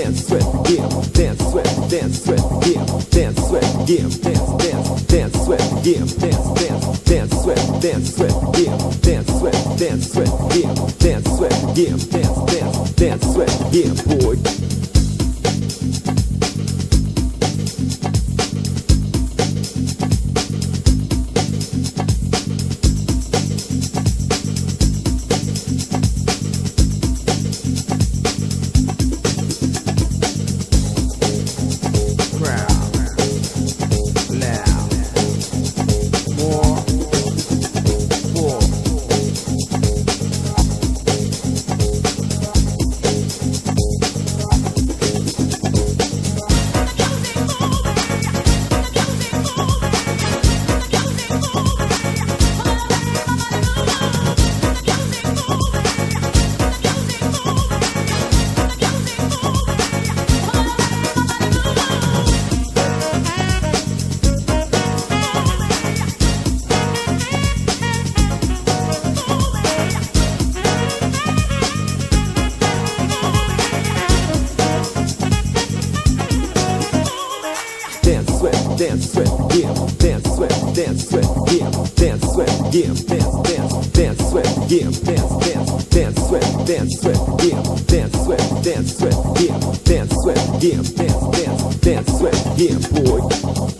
dance sweat yeah dance sweat dance sweat yeah dance sweat yeah dance dance dance sweat yeah dance dance dance sweat dance sweat yeah dance sweat dance sweat yeah dance sweat yeah dance dance dance sweat yeah boy dance sweat yeah dance sweat dance sweat yeah dance sweat yeah dance dance dance sweat yeah dance dance dance sweat dance sweat yeah dance sweat dance sweat yeah dance sweat yeah dance dance dance sweat yeah boy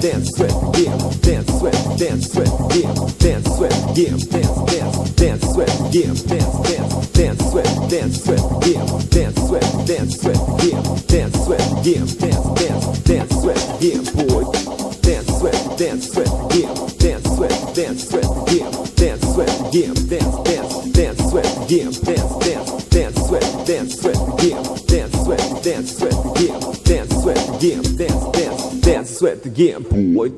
dance sweat, yeah, dance sweat, Dance, yeah, dance sweat, yeah, sweat yeah dance dance dance sweat dance sweat yeah dance sweat dance sweat yeah dance sweat yeah dance dance dance sweat yeah boy dance sweat dance sweat yeah dance sweat dance sweat yeah dance sweat yeah dance dance dance sweat yeah dance dance dance sweat dance sweat yeah dance sweat dance sweat yeah dance sweat yeah dance dance dance sweat yeah boy